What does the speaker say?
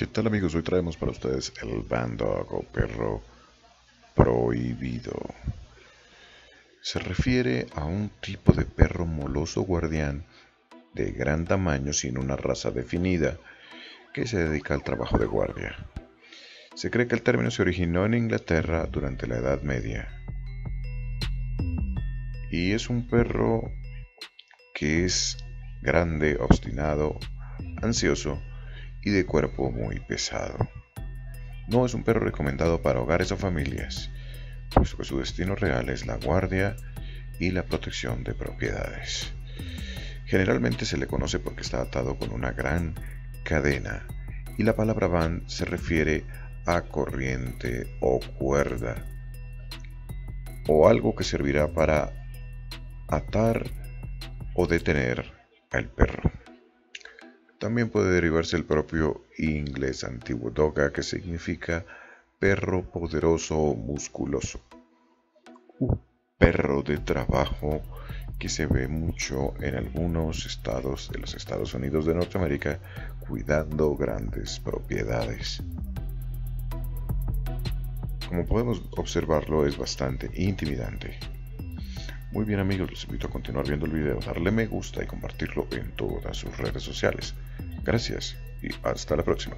¿Qué tal amigos? Hoy traemos para ustedes el Bandog o perro prohibido. Se refiere a un tipo de perro moloso guardián de gran tamaño sin una raza definida que se dedica al trabajo de guardia. Se cree que el término se originó en Inglaterra durante la Edad Media. Y es un perro que es grande, obstinado, ansioso y de cuerpo muy pesado. No es un perro recomendado para hogares o familias, puesto que su destino real es la guardia y la protección de propiedades. Generalmente se le conoce porque está atado con una gran cadena y la palabra van se refiere a corriente o cuerda o algo que servirá para atar o detener al perro. También puede derivarse el propio inglés antiguo doga, que significa perro poderoso o musculoso. Un perro de trabajo que se ve mucho en algunos estados de los Estados Unidos de Norteamérica cuidando grandes propiedades. Como podemos observarlo es bastante intimidante. Muy bien amigos, los invito a continuar viendo el video, darle me gusta y compartirlo en todas sus redes sociales. Gracias y hasta la próxima.